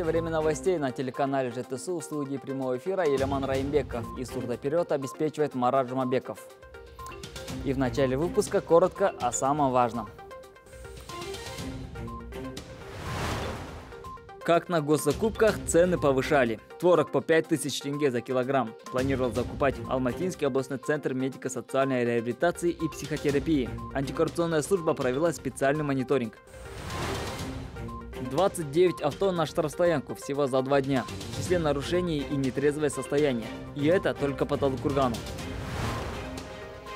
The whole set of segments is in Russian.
Здравствуйте, время новостей на телеканале ЖТСУ в студии прямого эфира Елеман Раимбеков и сурдоперед обеспечивает Марат Жумабеков. И в начале выпуска коротко о самом важном. Как на госзакупках цены повышали. Творог по 5000 тенге за килограмм. Планировал закупать Алматинский областной центр медико-социальной реабилитации и психотерапии. Антикоррупционная служба провела специальный мониторинг. 29 авто на штрафстоянку всего за два дня. В числе нарушений и нетрезвое состояние. И это только по Талкургану.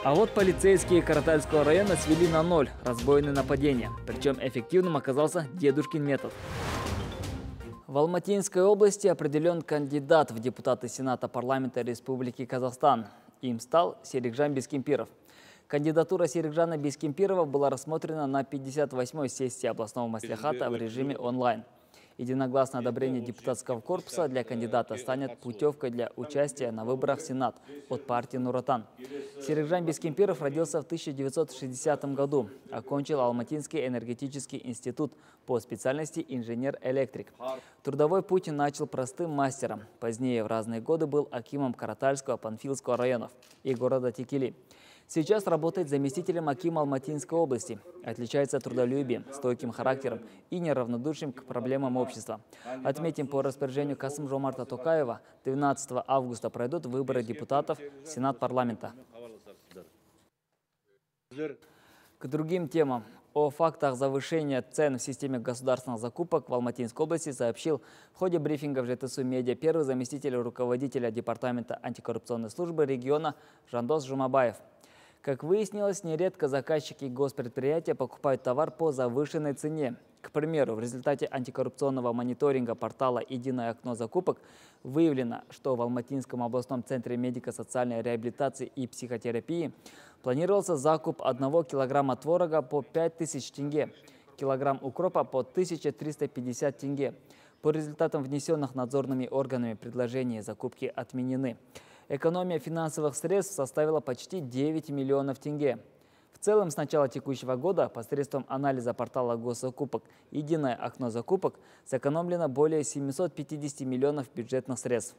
А вот полицейские Каратальского района свели на ноль разбойные нападения. Причем эффективным оказался дедушкин метод. В Алматинской области определен кандидат в депутаты Сената парламента Республики Казахстан. Им стал Серикжан Бескимпиров. Кандидатура Серикжана Бескимпирова была рассмотрена на 58-й сессии областного маслихата в режиме онлайн. Единогласное одобрение депутатского корпуса для кандидата станет путевкой для участия на выборах в Сенат от партии «Нуратан». Серикжан Бескимпиров родился в 1960 году. Окончил Алматинский энергетический институт по специальности инженер-электрик. Трудовой путь начал простым мастером. Позднее в разные годы был акимом Каратальского, Панфилского районов и города Текили. Сейчас работает заместителем Акима Алматинской области. Отличается трудолюбием, стойким характером и неравнодушием к проблемам общества. Отметим, по распоряжению Касым Жомарта Токаева 12 августа пройдут выборы депутатов в Сенат парламента. К другим темам. О фактах завышения цен в системе государственных закупок в Алматинской области сообщил в ходе брифинга в ЖТСУ «Медиа» первый заместитель руководителя Департамента антикоррупционной службы региона Жандос Жумабаев. Как выяснилось, нередко заказчики госпредприятия покупают товар по завышенной цене. К примеру, в результате антикоррупционного мониторинга портала «Единое окно закупок» выявлено, что в Алматинском областном центре медико-социальной реабилитации и психотерапии планировался закуп одного килограмма творога по 5000 тенге, килограмм укропа по 1350 тенге. По результатам внесенных надзорными органами предложений закупки отменены. Экономия финансовых средств составила почти 9 миллионов тенге. В целом, с начала текущего года посредством анализа портала госзакупок «Единое окно закупок» сэкономлено более 750 миллионов бюджетных средств.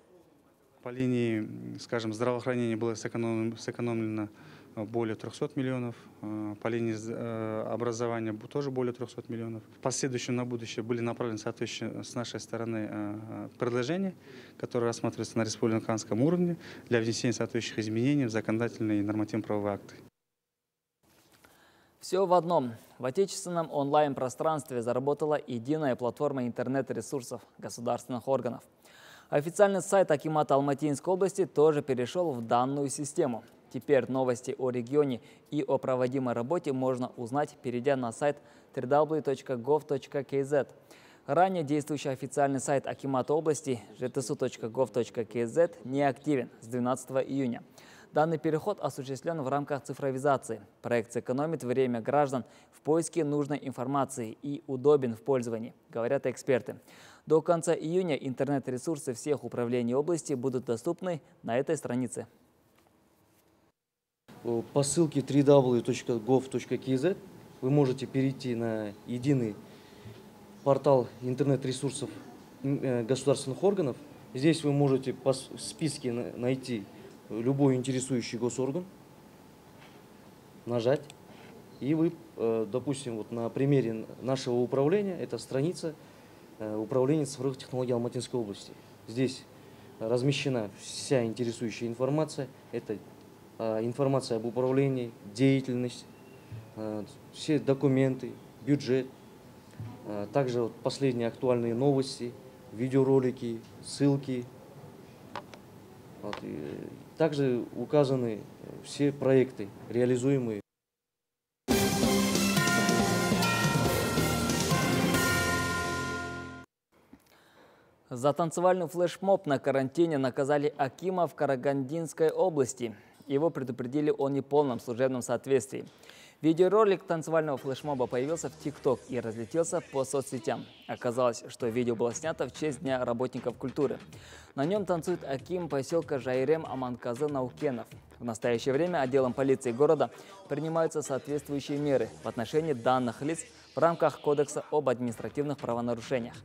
По линии, скажем, здравоохранения было сэкономлено, более 300 миллионов. Э, по линии э, образования тоже более 300 миллионов. В последующем на будущее были направлены соответственно с нашей стороны э, предложения, которые рассматриваются на республиканском уровне для внесения соответствующих изменений в законодательные и нормативно-правовые акты. Все в одном. В отечественном онлайн-пространстве заработала единая платформа интернет-ресурсов государственных органов. Официальный сайт Акимата Алматинской области тоже перешел в данную систему. Теперь новости о регионе и о проводимой работе можно узнать, перейдя на сайт www.gov.kz. Ранее действующий официальный сайт Акимата области gtsu.gov.kz не активен с 12 июня. Данный переход осуществлен в рамках цифровизации. Проект сэкономит время граждан в поиске нужной информации и удобен в пользовании, говорят эксперты. До конца июня интернет-ресурсы всех управлений области будут доступны на этой странице. Э, по ссылке www.gov.kz вы можете перейти на единый портал интернет-ресурсов э, государственных органов. Здесь вы можете по списке найти любой интересующий госорган, нажать, и вы, э, допустим, вот на примере нашего управления, это страница управления цифровых технологий Алматинской области. Здесь размещена вся интересующая информация. Это информация об управлении, деятельность, э, все документы, бюджет, э, также вот последние актуальные новости, видеоролики, ссылки. Вот, также указаны все проекты, реализуемые. За танцевальный флешмоб на карантине наказали Акима в Карагандинской области. Его предупредили о неполном служебном соответствии. Видеоролик танцевального флешмоба появился в ТикТок и разлетелся по соцсетям. Оказалось, что видео было снято в честь Дня работников культуры. На нем танцует Аким поселка Жайрем Аманказы Наукенов. В настоящее время отделом полиции города принимаются соответствующие меры в отношении данных лиц в рамках Кодекса об административных правонарушениях.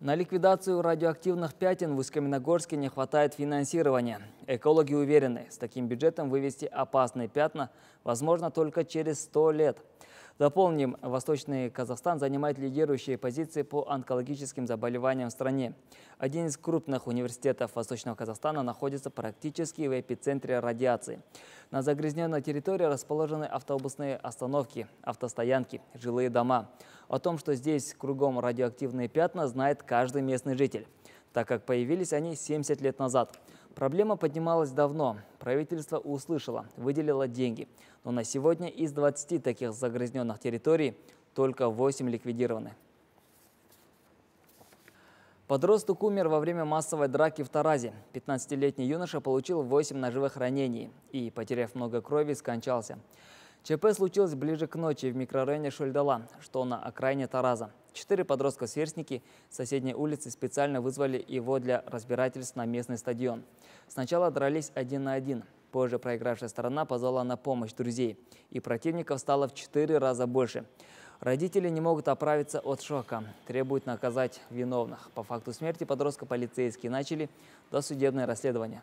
На ликвидацию радиоактивных пятен в Усть-Каменогорске не хватает финансирования. Экологи уверены, с таким бюджетом вывести опасные пятна возможно только через 100 лет. Дополним, Восточный Казахстан занимает лидирующие позиции по онкологическим заболеваниям в стране. Один из крупных университетов Восточного Казахстана находится практически в эпицентре радиации. На загрязненной территории расположены автобусные остановки, автостоянки, жилые дома. О том, что здесь кругом радиоактивные пятна, знает каждый местный житель, так как появились они 70 лет назад. Проблема поднималась давно. Правительство услышало, выделило деньги. Но на сегодня из 20 таких загрязненных территорий только 8 ликвидированы. Подросток умер во время массовой драки в Таразе. 15-летний юноша получил 8 ножевых ранений и, потеряв много крови, скончался. ЧП случилось ближе к ночи в микрорайоне Шульдала, что на окраине Тараза. Четыре подростка-сверстники с соседней улицы специально вызвали его для разбирательств на местный стадион. Сначала дрались один на один. Позже проигравшая сторона позвала на помощь друзей, и противников стало в четыре раза больше. Родители не могут оправиться от шока, требуют наказать виновных. По факту смерти подростка полицейские начали досудебное расследование.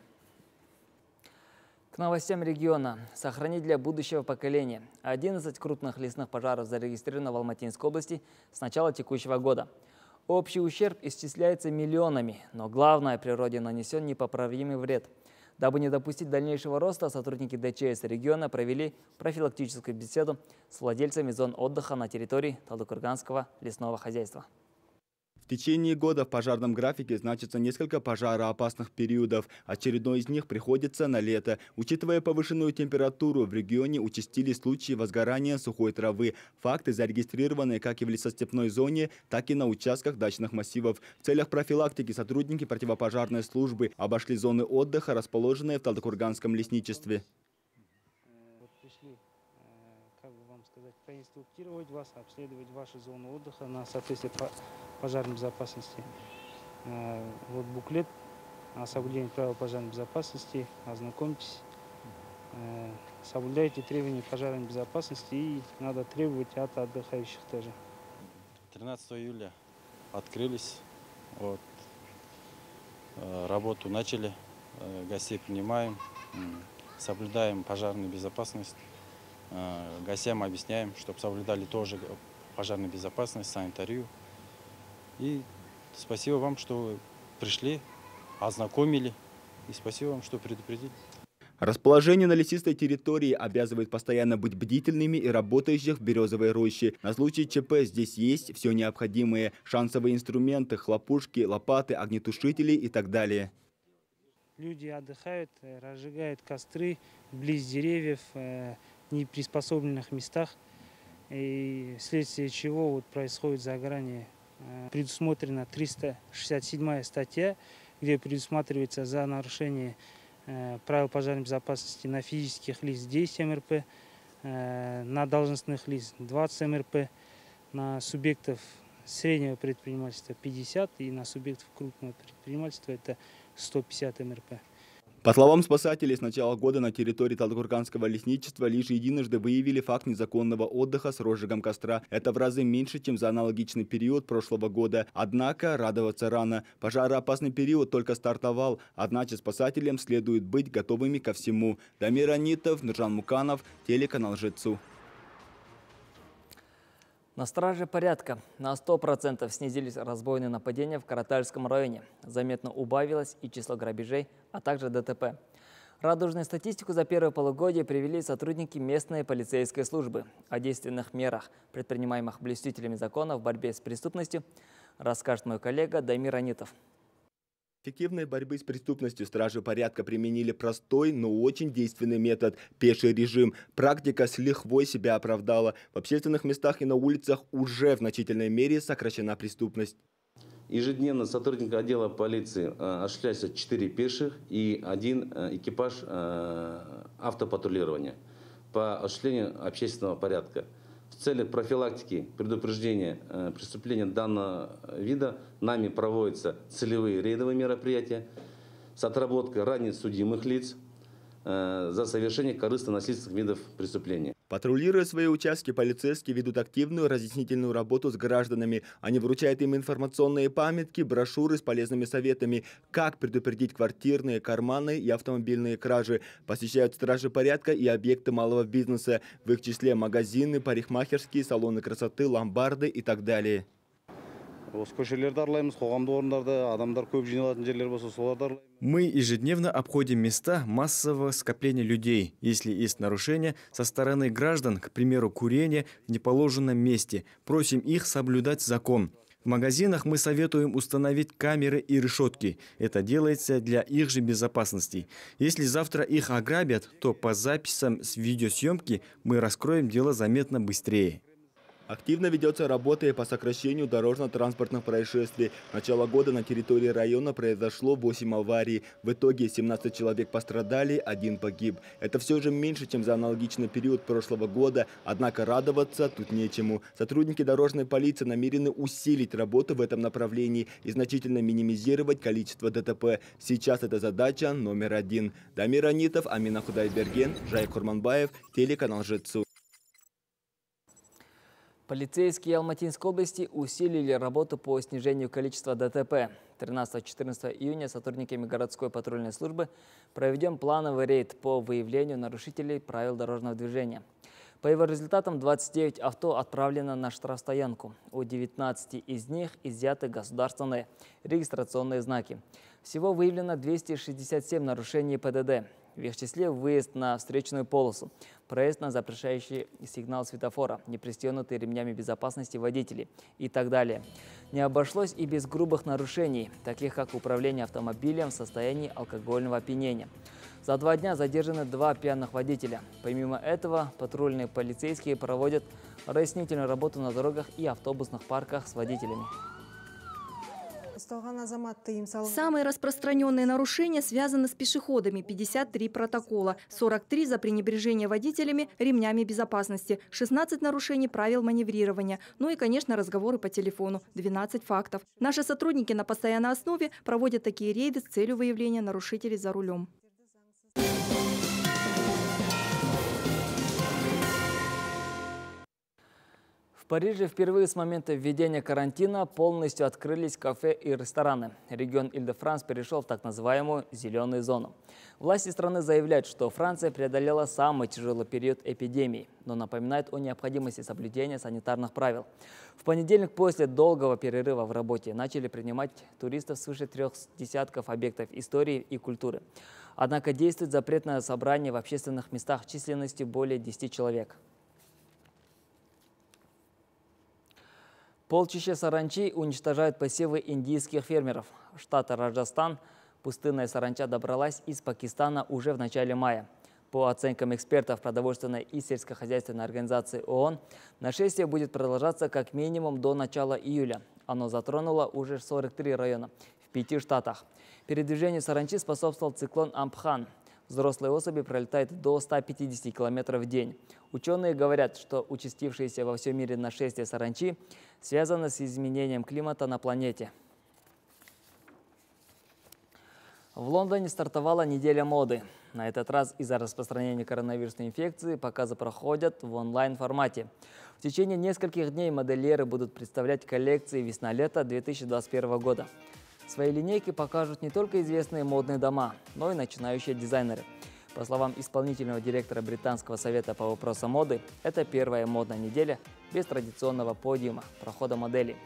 К новостям региона. Сохранить для будущего поколения. 11 крупных лесных пожаров зарегистрировано в Алматинской области с начала текущего года. Общий ущерб исчисляется миллионами, но главное, природе нанесен непоправимый вред. Дабы не допустить дальнейшего роста, сотрудники ДЧС региона провели профилактическую беседу с владельцами зон отдыха на территории Талдыкурганского лесного хозяйства. В течение года в пожарном графике значится несколько пожароопасных периодов. Очередной из них приходится на лето. Учитывая повышенную температуру, в регионе участились случаи возгорания сухой травы. Факты зарегистрированы как и в лесостепной зоне, так и на участках дачных массивов. В целях профилактики сотрудники противопожарной службы обошли зоны отдыха, расположенные в Талдыкурганском лесничестве. Проинструктировать вас, обследовать ваши зоны отдыха на соответствие пожарной безопасности. Э, вот буклет о соблюдении правил пожарной безопасности. Ознакомьтесь. Э, соблюдайте требования пожарной безопасности и надо требовать от отдыхающих тоже. 13 июля открылись. Вот. Э, работу начали. Гостей принимаем. Соблюдаем пожарную безопасность. Гостям объясняем, чтобы соблюдали тоже пожарную безопасность, санитарию. И спасибо вам, что пришли, ознакомили. И спасибо вам, что предупредили. Расположение на лесистой территории обязывает постоянно быть бдительными и работающих в березовой роще. На случай ЧП здесь есть все необходимые шансовые инструменты, хлопушки, лопаты, огнетушители и так далее. Люди отдыхают, э, разжигают костры близ деревьев, э, неприспособленных местах, и вследствие чего вот происходит загорание Э, предусмотрена 367 статья, где предусматривается за нарушение э, правил пожарной безопасности на физических лиц 10 МРП, э, на должностных лиц 20 МРП, на субъектов среднего предпринимательства 50 и на субъектов крупного предпринимательства это 150 МРП. По словам спасателей, с начала года на территории Талдыкурганского лесничества лишь единожды выявили факт незаконного отдыха с розжигом костра. Это в разы меньше, чем за аналогичный период прошлого года. Однако радоваться рано. Пожароопасный период только стартовал, однако спасателям следует быть готовыми ко всему. Дамир Анитов, Нуржан Муканов, телеканал «Жицу». На страже порядка на 100% снизились разбойные нападения в Каратальском районе. Заметно убавилось и число грабежей, а также ДТП. Радужную статистику за первое полугодие привели сотрудники местной полицейской службы. О действенных мерах, предпринимаемых блюстителями закона в борьбе с преступностью, расскажет мой коллега Дамир Анитов эффективной борьбы с преступностью стражи порядка применили простой, но очень действенный метод – пеший режим. Практика с лихвой себя оправдала. В общественных местах и на улицах уже в значительной мере сокращена преступность. Ежедневно сотрудники отдела полиции э, осуществляется 4 пеших и один э, экипаж э, автопатрулирования по осуществлению общественного порядка. Целях профилактики, предупреждения э, преступления данного вида нами проводятся целевые рейдовые мероприятия с отработкой ранее судимых лиц э, за совершение корыстно-насильственных видов преступления. Патрулируя свои участки, полицейские ведут активную разъяснительную работу с гражданами. Они вручают им информационные памятки, брошюры с полезными советами, как предупредить квартирные, карманные и автомобильные кражи. Посещают стражи порядка и объекты малого бизнеса, в их числе магазины, парикмахерские, салоны красоты, ломбарды и так далее. Мы ежедневно обходим места массового скопления людей. Если есть нарушения со стороны граждан, к примеру, курение в неположенном месте, просим их соблюдать закон. В магазинах мы советуем установить камеры и решетки. Это делается для их же безопасности. Если завтра их ограбят, то по записям с видеосъемки мы раскроем дело заметно быстрее. Активно ведется работа и по сокращению дорожно-транспортных происшествий. Начало года на территории района произошло 8 аварий. В итоге 17 человек пострадали, один погиб. Это все же меньше, чем за аналогичный период прошлого года. Однако радоваться тут нечему. Сотрудники дорожной полиции намерены усилить работу в этом направлении и значительно минимизировать количество ДТП. Сейчас это задача номер один. Дамир Анитов, Амина Худайберген, Жай Курманбаев, телеканал ЖЭЦУ. Полицейские Алматинской области усилили работу по снижению количества ДТП. 13-14 июня сотрудниками городской патрульной службы проведем плановый рейд по выявлению нарушителей правил дорожного движения. По его результатам 29 авто отправлено на штрафстоянку. У 19 из них изъяты государственные регистрационные знаки. Всего выявлено 267 нарушений ПДД. В их числе выезд на встречную полосу, проезд на запрещающий сигнал светофора, не пристегнутые ремнями безопасности водителей и так далее. Не обошлось и без грубых нарушений, таких как управление автомобилем в состоянии алкогольного опьянения. За два дня задержаны два пьяных водителя. Помимо этого, патрульные полицейские проводят разъяснительную работу на дорогах и автобусных парках с водителями. Самые распространенные нарушения связаны с пешеходами – 53 протокола, 43 за пренебрежение водителями ремнями безопасности, 16 нарушений правил маневрирования, ну и, конечно, разговоры по телефону – 12 фактов. Наши сотрудники на постоянной основе проводят такие рейды с целью выявления нарушителей за рулем. В Париже впервые с момента введения карантина полностью открылись кафе и рестораны. Регион Иль-де-Франс перешел в так называемую «зеленую зону». Власти страны заявляют, что Франция преодолела самый тяжелый период эпидемии, но напоминают о необходимости соблюдения санитарных правил. В понедельник после долгого перерыва в работе начали принимать туристов свыше трех десятков объектов истории и культуры. Однако действует запрет на собрание в общественных местах численностью более 10 человек. Полчища саранчи уничтожают посевы индийских фермеров. Штата Раджастан пустынная саранча добралась из Пакистана уже в начале мая. По оценкам экспертов продовольственной и сельскохозяйственной организации ООН, нашествие будет продолжаться как минимум до начала июля. Оно затронуло уже 43 района в пяти штатах. Передвижению саранчи способствовал циклон Ампхан – Взрослые особи пролетают до 150 км в день. Ученые говорят, что участившееся во всем мире нашествие саранчи связано с изменением климата на планете. В Лондоне стартовала неделя моды. На этот раз из-за распространения коронавирусной инфекции показы проходят в онлайн-формате. В течение нескольких дней модельеры будут представлять коллекции весна-лето 2021 года. Свои линейки покажут не только известные модные дома, но и начинающие дизайнеры. По словам исполнительного директора Британского совета по вопросам моды, это первая модная неделя без традиционного подиума, прохода моделей.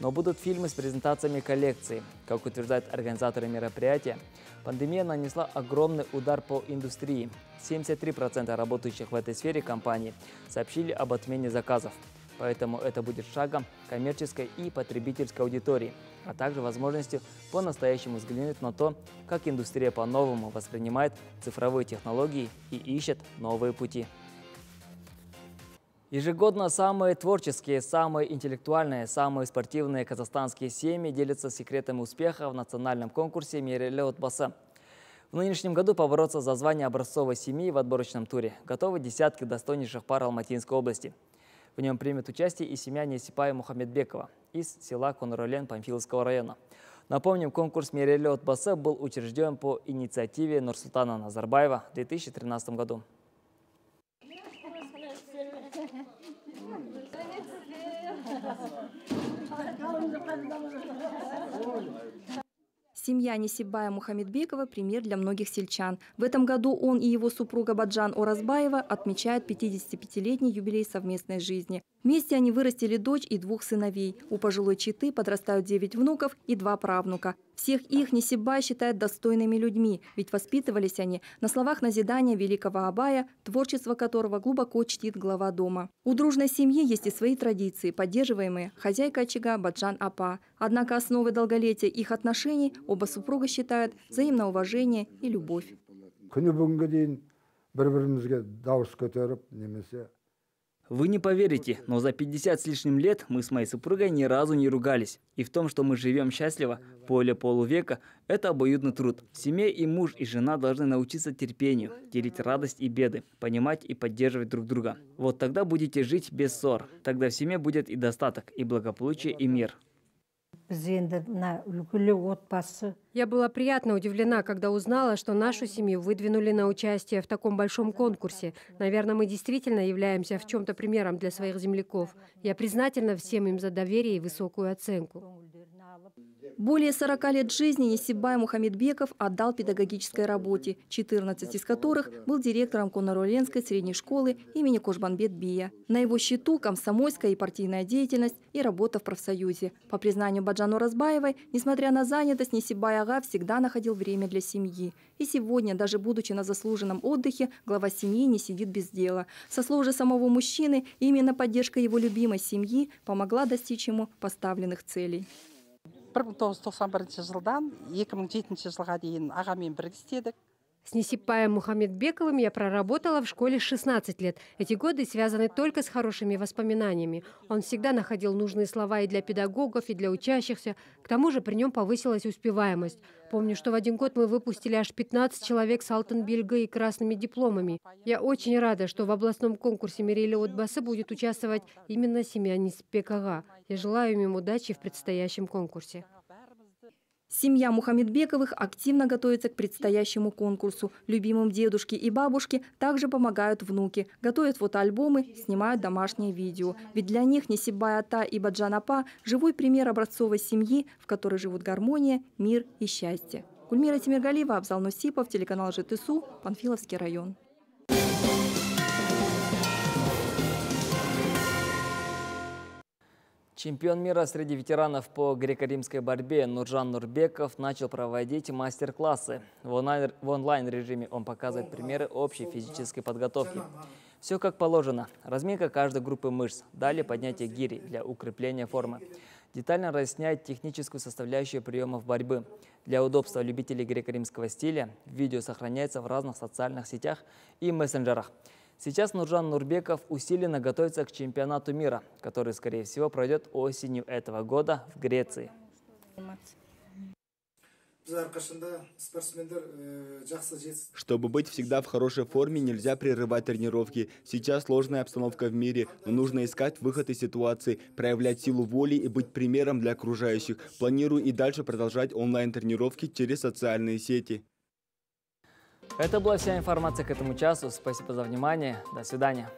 Но будут фильмы с презентациями коллекции. Как утверждают организаторы мероприятия, пандемия нанесла огромный удар по индустрии. 73% работающих в этой сфере компаний сообщили об отмене заказов. Поэтому это будет шагом коммерческой и потребительской аудитории, а также возможностью по-настоящему взглянуть на то, как индустрия по-новому воспринимает цифровые технологии и ищет новые пути. Ежегодно самые творческие, самые интеллектуальные, самые спортивные казахстанские семьи делятся секретами успеха в национальном конкурсе «Мерелеот Баса». В нынешнем году побороться за звание образцовой семьи в отборочном туре готовы десятки достойнейших пар Алматинской области – в нем примет участие и семья Несипая Мухаммедбекова из села Конролен Памфиловского района. Напомним, конкурс «Мереле Баса» был учрежден по инициативе Нурсултана Назарбаева в 2013 году. Семья Несибая Мухаммедбекова – пример для многих сельчан. В этом году он и его супруга Баджан Оразбаева отмечают 55-летний юбилей совместной жизни. Вместе они вырастили дочь и двух сыновей. У пожилой четы подрастают 9 внуков и два правнука. Всех их Несибай считает достойными людьми, ведь воспитывались они на словах назидания великого Абая, творчество которого глубоко чтит глава дома. У дружной семьи есть и свои традиции, поддерживаемые хозяйка очага Баджан Апа. Однако основой долголетия их отношений оба супруга считают взаимное уважение и любовь. Вы не поверите, но за 50 с лишним лет мы с моей супругой ни разу не ругались. И в том, что мы живем счастливо более полувека, это обоюдный труд. В семье и муж, и жена должны научиться терпению, делить радость и беды, понимать и поддерживать друг друга. Вот тогда будете жить без ссор. Тогда в семье будет и достаток, и благополучие, и мир. Я была приятно удивлена, когда узнала, что нашу семью выдвинули на участие в таком большом конкурсе. Наверное, мы действительно являемся в чем-то примером для своих земляков. Я признательна всем им за доверие и высокую оценку. Более 40 лет жизни Несибай Мухаммедбеков отдал педагогической работе, 14 из которых был директором Коноруленской средней школы имени Кошбанбет Бия. На его счету комсомольская и партийная деятельность и работа в профсоюзе. По признанию Баджану Разбаевой, несмотря на занятость, Несибай Ага всегда находил время для семьи. И сегодня, даже будучи на заслуженном отдыхе, глава семьи не сидит без дела. Со слов же самого мужчины, именно поддержка его любимой семьи помогла достичь ему поставленных целей. Бір мың тоғыз жүз тоқсан бірінші жылдан екі мың жетінші жылға дейін ағамен бірге істедік. С Несипаем Мухаммедбековым я проработала в школе 16 лет. Эти годы связаны только с хорошими воспоминаниями. Он всегда находил нужные слова и для педагогов, и для учащихся. К тому же при нем повысилась успеваемость. Помню, что в один год мы выпустили аж 15 человек с Алтенбильгой и красными дипломами. Я очень рада, что в областном конкурсе Мирели Отбасы будет участвовать именно семья Ниспекага. Я желаю им удачи в предстоящем конкурсе. Семья Мухаммедбековых активно готовится к предстоящему конкурсу. Любимым дедушке и бабушке также помогают внуки. Готовят фотоальбомы, снимают домашние видео. Ведь для них Несибай и Баджанапа – живой пример образцовой семьи, в которой живут гармония, мир и счастье. Гульмира Тимиргалиева, Абзал Нусипов, телеканал ЖТСУ, Панфиловский район. Чемпион мира среди ветеранов по греко-римской борьбе Нуржан Нурбеков начал проводить мастер-классы. В онлайн-режиме он показывает примеры общей физической подготовки. Все как положено. Разминка каждой группы мышц. Далее поднятие гири для укрепления формы. Детально разъясняет техническую составляющую приемов борьбы. Для удобства любителей греко-римского стиля видео сохраняется в разных социальных сетях и мессенджерах. Сейчас Нуржан Нурбеков усиленно готовится к чемпионату мира, который, скорее всего, пройдет осенью этого года в Греции. Чтобы быть всегда в хорошей форме, нельзя прерывать тренировки. Сейчас сложная обстановка в мире, но нужно искать выход из ситуации, проявлять силу воли и быть примером для окружающих. Планирую и дальше продолжать онлайн-тренировки через социальные сети. Это была вся информация к этому часу. Спасибо за внимание. До свидания.